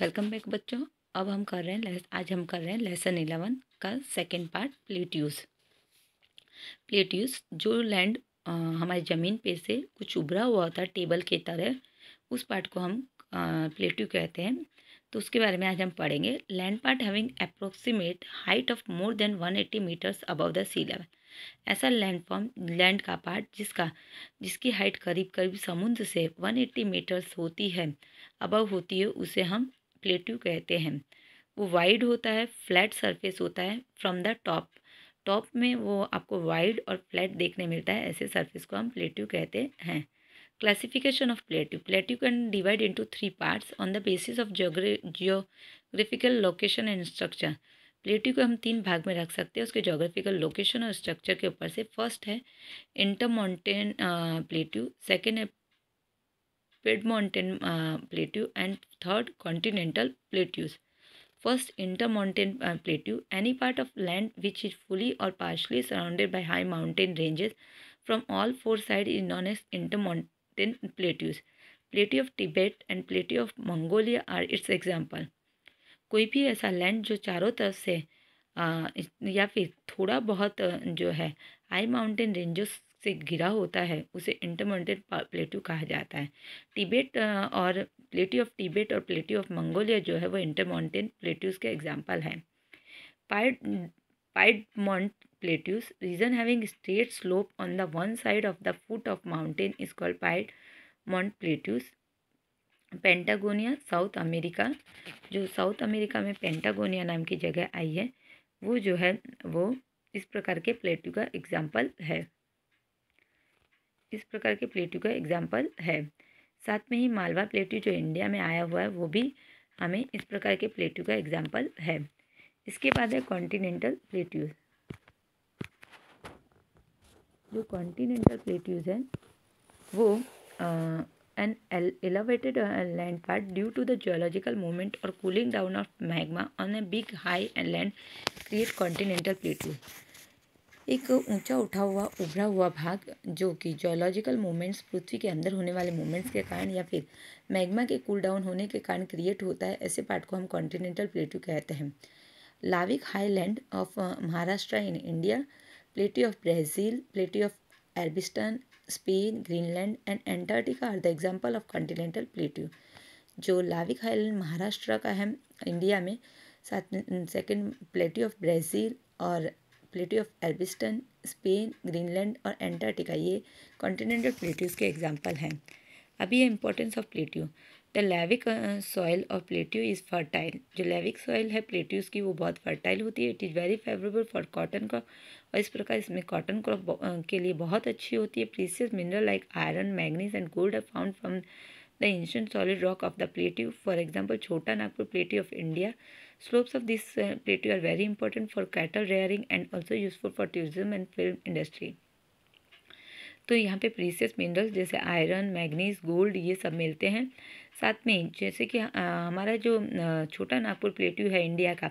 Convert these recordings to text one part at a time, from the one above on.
Welcome back बच्चों। अब हम कर रहे हैं आज हम कर रहे हैं लेसन इलेवन का सेकंड पार्ट प्लेट्यूज प्लेट्यूज जो लैंड हमारी ज़मीन पे से कुछ उभरा हुआ होता है टेबल की तरह, उस पार्ट को हम प्लेट्यू कहते हैं। तो उसके बारे में आज हम पढ़ेंगे। Land part having approximate height of more than one eighty metres above the sea level ऐसा लैंड फॉर्म लैंड का पार्ट जिसका, जिसकी हाइट करीब करीब समुद्र से 180 मीटर्स होती है अबव होती है, उसे हम प्लेट्यू कहते हैं। वो वाइड होता है फ्लैट सरफेस होता है फ्रॉम द टॉप टॉप में वो आपको वाइड और फ्लैट देखने मिलता है, ऐसे सरफेस को हम प्लेट्यू कहते हैं। Classification of plateau plateau can divide into three parts on the basis of geographical location and structure plateau को हम तीन भाग में रख सकते हैं, उसके जोग्राफिकल लोकेशन और स्ट्रक्चर के ऊपर से। फ़र्स्ट है इंटर माउंटेन प्लेट्यू सेकेंड है pied mountain plateau and third continental plateaus inter mountain plateau any part of land which is fully और partially surrounded by high mountain ranges from all four side is known as inter mountain plateaus plateau of Tibet and plateau of Mongolia are its example कोई भी ऐसा land जो चारों तरफ़ से आ, या फिर थोड़ा बहुत जो है हाई माउंटेन रेंजेस से घिरा होता है, उसे इंटरमाउंटेन प्लेट्यू कहा जाता है। टिबेट और प्लेट्यू ऑफ़ टिबेट और प्लेट्यू ऑफ़ मंगोलिया जो है वो इंटरमाउंटेन प्लेट्यूज के एग्ज़ाम्पल हैं। Pied piedmont plateaus region having straight slope on the one side of the foot of mountain is called piedmont plateaus Patagonia South America जो South America में Patagonia नाम की जगह आई है, वो जो है, वो इस प्रकार के प्लेट्यू का एग्ज़ाम्पल है। इस प्रकार के प्लेट्यू का एग्ज़ाम्पल है? साथ में ही मालवा प्लेट्यू जो इंडिया में आया हुआ है, वो भी हमें इस प्रकार के प्लेट्यू का एग्ज़ाम्पल है। इसके बाद है कॉन्टिनेंटल प्लेट्यूज जो कॉन्टिनेंटल प्लेट्यूज हैं, वो an elevated land part due to the geological movement और cooling down of magma on a big high and land create continental plateaus एक ऊँचा उठा हुआ, उभरा हुआ भाग जो कि जोलॉजिकल मूवमेंट्स पृथ्वी के अंदर होने वाले मूवमेंट्स के कारण या फिर मैग्मा के कूल डाउन होने के कारण क्रिएट होता है, ऐसे पार्ट को हम कॉन्टिनेंटल प्लेट्यू कहते हैं। Lavic highland of Maharashtra in India plateau of Brazil plateau of Elbistan Spain Greenland and Antarctica are the example of continental plateau जो लाविक आइलैंड महाराष्ट्र का है। इंडिया में साथ सेकेंड प्लेट्यू ऑफ़ ब्राज़ील और plateau of Elbistan Spain, Greenland और Antarctica, ये continental plateaus के example हैं। अभी है importance of plateau the lavic soil of plateau is fertile जो लेविक सॉइल है प्लेट्यूज़ की वो बहुत फर्टाइल होती है। It is very favourable for cotton crop और इस प्रकार इसमें कॉटन क्रॉप के लिए बहुत अच्छी होती है। Precious mineral like iron manganese and gold are found from the ancient solid rock of the plateau for example Chota Nagpur plateau of India slopes of this uh, plateau are very important for cattle rearing and also useful for tourism and film industry. तो यहाँ पे precious minerals जैसे iron manganese gold ये सब मिलते हैं। साथ में जैसे कि हमारा जो छोटा नागपुर प्लेट्यू है इंडिया का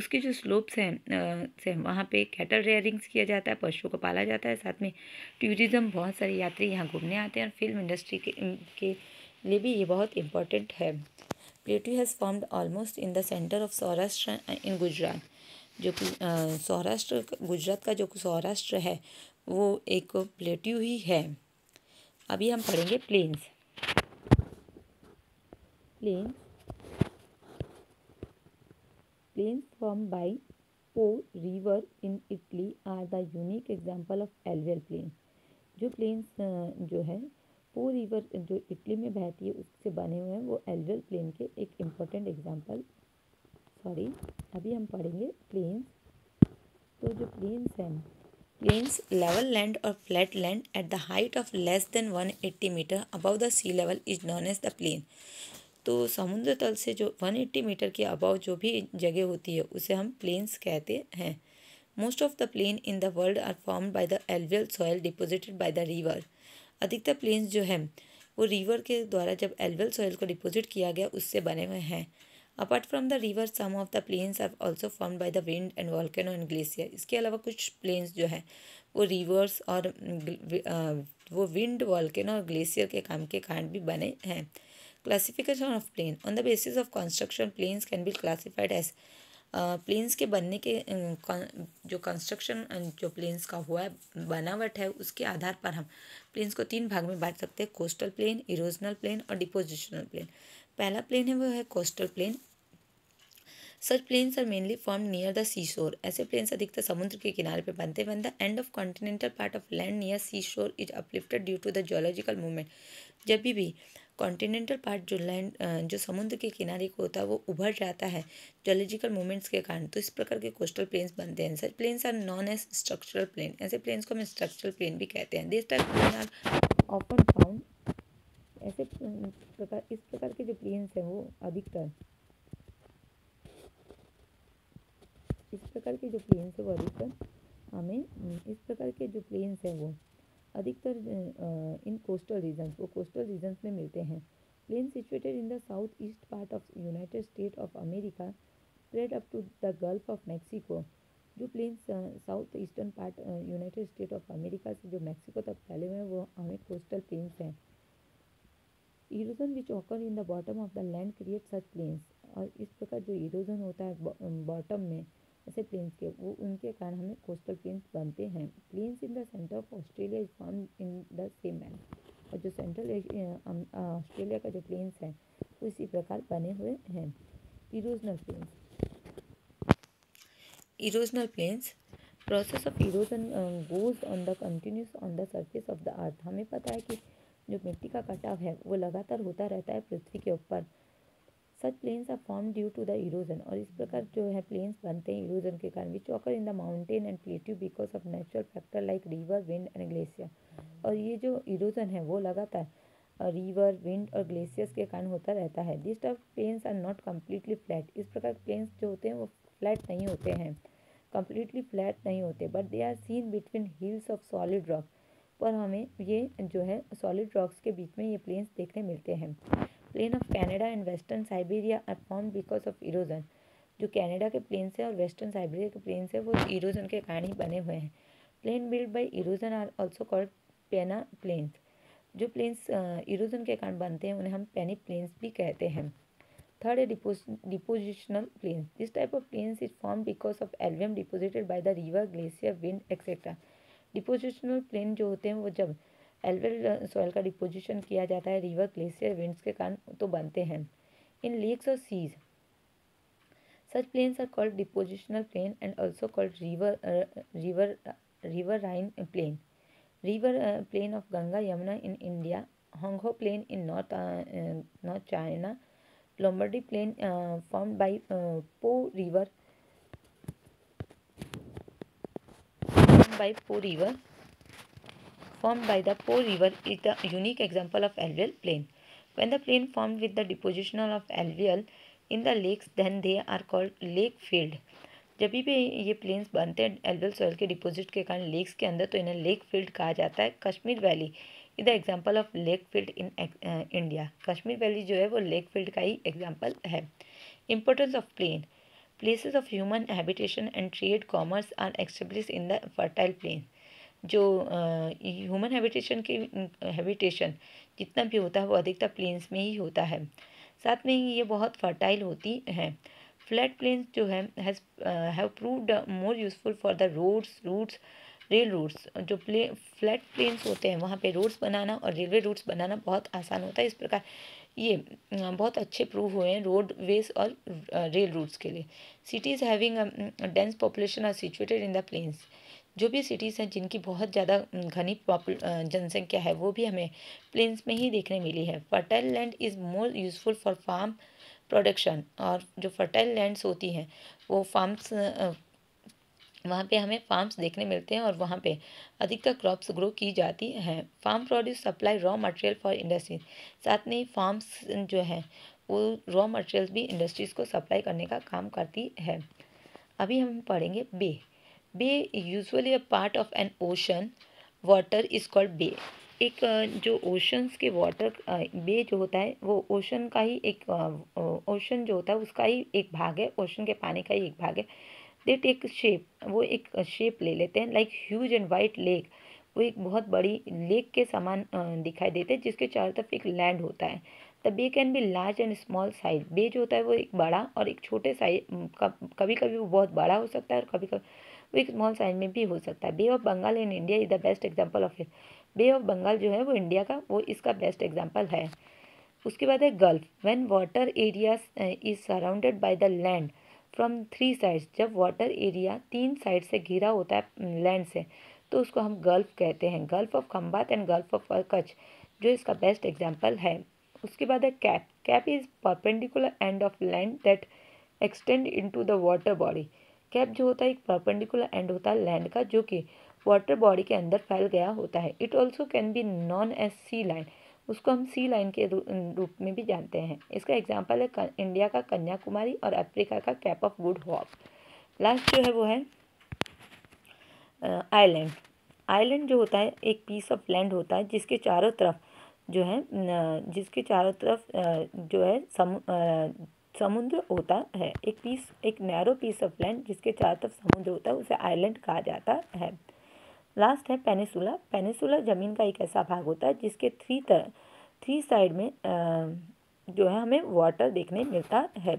उसके जो स्लोप्स हैं से वहाँ पे कैटल रेयरिंग्स किया जाता है पशुओं को पाला जाता है। साथ में टूरिज़्म बहुत सारे यात्री यहाँ घूमने आते हैं और फ़िल्म इंडस्ट्री के के लिए भी ये बहुत इम्पोर्टेंट है। Plateau has formed almost in the centre of Saurashtra in Gujarat जो कि सौराष्ट्र गुजरात का जो सौराष्ट्र है, वो एक प्लेट्यू ही है. अभी हम पढ़ेंगे plains plains plains form by Po river in Italy are the unique example of alluvial plain जो प्लेन्स जो है पो रिवर जो इटली में बहती है, उससे बने हुए हैं, वो एलवियल प्लेन के एक इम्पोर्टेंट एग्जांपल सॉरी अभी हम पढ़ेंगे प्लेन्स तो जो प्लेन्स हैं प्लेन्स लेवल लैंड और flat land at the height of less than 180 metre above the sea level is known as the plain तो समुद्र तल से जो 180 मीटर के अबव जो भी जगह होती है, उसे हम प्लेन्स कहते हैं. Most of the plain in the world are formed by the alluvial soil deposited by the river अधिकतर प्लेन्स जो हैं, वो रिवर के द्वारा जब एलवियल सॉयल को डिपोजिट किया गया, उससे बने हुए हैं। Apart from the river some of the plains are also form by the wind and volcano and glacier इसके अलावा कुछ प्लेन्स जो हैं, वो रिवर्स और वो विंड वॉल्केनो और ग्लेशियर के काम के कारण भी बने हैं। Classification of plain on the basis of construction plains can be classified as plains के बनने के जो कंस्ट्रक्शन जो प्लेन्स का हुआ है बनावट है उसके आधार पर हम प्लेन्स को तीन भाग में बांट सकते हैं कोस्टल प्लेन इरोजनल प्लेन और डिपोजिशनल प्लेन पहला प्लेन है, वो है coastal plain such plains are mainly form near the sea shore ऐसे प्लेन्स अधिकतर समुद्र के किनारे पर बनते हैं। The end of continental part of land near sea shore is uplifted due to the geological movement जब भी कॉन्टिनेंटल पार्ट जो लैंड जो समुद्र के किनारे को होता है, वो उभर जाता है जोलॉजिकल मूवमेंट्स के कारण। तो इस प्रकार के कोस्टल प्लेन्स बनते हैं। Such plains are known as structural plain ऐसे प्लेन्स को हम स्ट्रक्चरल प्लेन भी कहते हैं। This type plain are often found ऐसे प्रकार, इस प्रकार के जो प्लेन्स हैं, वो अधिकतर इस प्रकार के जो प्लेन्स हैं, वो अधिकतर हमें, इस प्रकार के जो प्लेन्स हैं, वो अधिकतर इन कोस्टल रीजन्स वो कोस्टल रीजन्स में मिलते हैं। Plain situated in the south east part of United State of America spread up to the Gulf of Mexico जो plains south eastern part United State of America से जो Mexico तक फैले हुए हैं, वो हमें कोस्टल प्लेन्स हैं। Erosion which occur in the bottom of the land create such plains और इस प्रकार जो इरोजन होता है बॉटम में ऐसे प्लेन्स के, वो उनके कारण हमें कोस्टल प्लेन्स बनते हैं। Plains in the centre of Australia is form in the same man और जो सेंट्रल ऑस्ट्रेलिया का जो प्लेन्स है, वो इसी प्रकार बने हुए हैं। Erosional plains erosional plains process of erosion goes on the continuous on the surface of the earth हमें पता है कि जो मिट्टी का कटाव है, वो लगातार होता रहता है पृथ्वी के ऊपर। Such plains are form due to the erosion और इस प्रकार जो है प्लेन्स बनते हैं इरोजन के कारण which occur in the mountain and plateau because of natural factor like river wind and glacier और ये जो इरोजन है वो लगातार रिवर विंड और ग्लेशियर्स के कारण होता रहता है। This type plains are not completely flat इस प्रकार प्लेन्स जो होते हैं वो फ्लैट नहीं होते हैं। कम्प्लीटली फ्लैट नहीं होते but they are seen between hills of solid rock पर हमें ये जो है सॉलिड रॉक्स के बीच में ये प्लेन्स देखने मिलते हैं। Plain of Canada and western Siberia are form because of erosion जो कनाडा के प्लेन्स है और वेस्टर्न साइबेरिया के प्लेन्स है, वो इरोजन के कारण ही बने हुए हैं। Plain build by erosion are also called peneplains जो प्लेन्स इरोजन के कारण बनते हैं, उन्हें हम पेनी प्लेन्स भी कहते हैं। थर्ड है depositional plains this type of plains is form because of alluvium deposited by the river glacier wind etcetera depositional plain जो होते हैं, वो जब एल्वेल सॉइल का डिपोजिशन किया जाता है, रिवर ग्लेशियर विंड्स के कारण तो बनते हैं। इन लेक्स और seas, such plains are called depositional plain and also called river river river Rhine plain. River plain of Ganga Yamuna in India, Hwang Ho plain in north north China, Lombardy plain form by Po river river formed by the Po river is the unique example of alluvial plain. When the plain formed with the deposition of alluvial in the lakes, then they are called lake filled. जब भी ये planes बनते हैं एल्वियल soil के deposit के कारण lakes के अंदर तो इन्हें लेक फ़ील्ड कहा जाता है। Kashmir valley is the example of lake field in India Kashmir valley जो है, वो लेक फ़ील्ड का ही एग्ज़ाम्पल है। Importance of plain places of human habitation and trade commerce are establish in the fertile plain जो human habitation के habitation जितना भी होता है वो अधिकतर प्लेन्स में ही होता है। साथ में ही ये बहुत फर्टाइल होती हैं। फ्लैट प्लेन्स जो है has have proved more useful for the roads routes rail routes जो प्ले फ्लैट प्लेन्स होते हैं, वहाँ पे रोड्स बनाना और रेलवे रूट्स बनाना बहुत आसान होता है। इस प्रकार ये बहुत अच्छे प्रूव हुए हैं रोड वेज और रेल रूट्स के लिए। Cities having dense population are situated in the plains जो भी सिटीज़ हैं जिनकी बहुत ज़्यादा घनी जनसंख्या है, वो भी हमें प्लेन्स में ही देखने मिली है। Fertile land is more useful for farm production और जो फर्टाइल लैंड्स होती हैं, वो फार्म्स वहाँ पे हमें फार्म्स देखने मिलते हैं और वहाँ पे अधिकतर क्रॉप्स ग्रो की जाती हैं। Farm produce supply raw material for industry साथ में फार्म्स जो है, वो रॉ मटेरियल्स भी इंडस्ट्रीज़ को सप्लाई करने का काम करती है। अभी हम पढ़ेंगे bay bay usually a part of an ocean, water is called bay. एक जो ओशंस के वाटर बे जो होता है, वो ओशन का ही एक ओशन जो होता है, उसका ही एक भाग है, ओशन के पानी का ही एक भाग है। दे टेक शेप, वो एक शेप ले लेते हैं, like huge and white lake. वो एक बहुत बड़ी लेक के समान दिखाई देते हैं, जिसके चारों तरफ़ एक लैंड होता है। The bay can be large and small size. Bay जो होता है, वो एक बड़ा और एक छोटे साइज़ कभी कभी वो बहुत बड़ा हो सकता है और कभी कभी वो एक स्मॉल साइज़ में भी हो सकता है। Bay of Bengal in India is the best example of it bay of Bengal जो है वो इंडिया का, वो इसका बेस्ट एग्ज़ाम्पल है। उसके बाद है gulf when water area is surrounded by the land from three sides जब वाटर एरिया तीन साइड से घिरा होता है लैंड से तो उसको हम गल्फ कहते हैं। Gulf of Khambhat and gulf of Kutch जो इसका बेस्ट एग्ज़ाम्पल है। उसके बाद है cape cape is perpendicular end of land that extend into the water body cape जो होता है एक परपेंडिकुलर एंड होता है लैंड का जो कि वाटर बॉडी के अंदर फैल गया होता है। It also can be known as sea line उसको हम सी लाइन के रूप में भी जानते हैं। इसका एग्ज़ाम्पल है इंडिया का कन्याकुमारी और अफ्रीका का cape of good hope last जो है वो है आइलैंड आइलैंड जो होता है एक पीस ऑफ़ लैंड होता है जिसके चारों तरफ़ जो है जिसके चारों तरफ़ जो है सम, समुद्र होता है। एक पीस एक नैरो पीस ऑफ़ लैंड जिसके चारों तरफ़ समुद्र होता है, उसे आइलैंड कहा जाता है। लास्ट है पेनिसुला पेनिसुला ज़मीन का एक ऐसा भाग होता है जिसके थ्री तरह थ्री साइड में जो है हमें वाटर देखने मिलता है।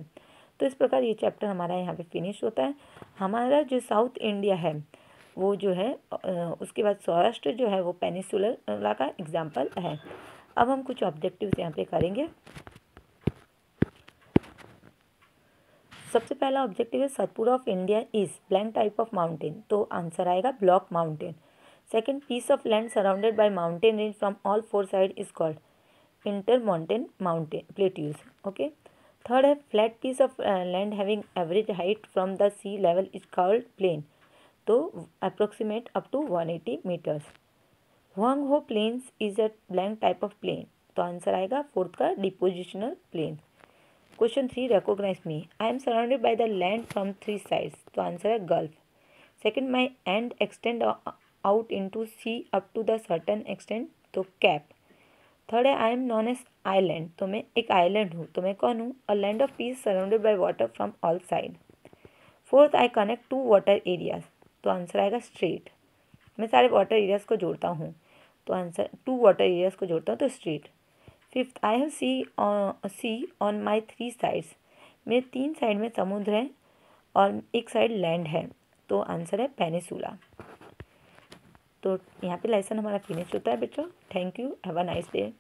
तो इस प्रकार ये चैप्टर हमारा यहाँ पे फिनिश होता है। हमारा जो साउथ इंडिया है, वो जो है उसके बाद सौराष्ट्र जो है, वो पेनिसुला का एग्ज़ाम्पल है। अब हम कुछ ऑब्जेक्टिव्स यहाँ पे करेंगे। सबसे पहला ऑब्जेक्टिव है Satpura of India is blank type of mountain तो आंसर आएगा block mountain second piece of land surrounded by mountain range from all four side is called inter mountain mountain plateaus okay third है flat piece of land having average height from the sea level is called plain तो approximate up to one eighty meters वांग हो plains is a blank type of plain तो answer आएगा fourth का depositional plain question three recognise me I am surrounded by the land from three sides तो answer है gulf second my end extend out into sea up to the certain extend तो cape third है I am known as island तो मैं एक island हूँ। तो मैं कौन हूँ? A land of piece surrounded by water from all side fourth I connect to water areas तो आंसर आएगा स्ट्रेट मैं सारे वाटर एरियाज़ को जोड़ता हूँ। तो आंसर टू वाटर एरियाज़ को जोड़ता हूँ तो strait fifth I have sea sea on my three sides मेरे तीन साइड में समुद्र है और एक साइड लैंड है। तो आंसर है पेनिसुला तो यहाँ पे लेसन हमारा फिनिश होता है बच्चों thank you have a nice day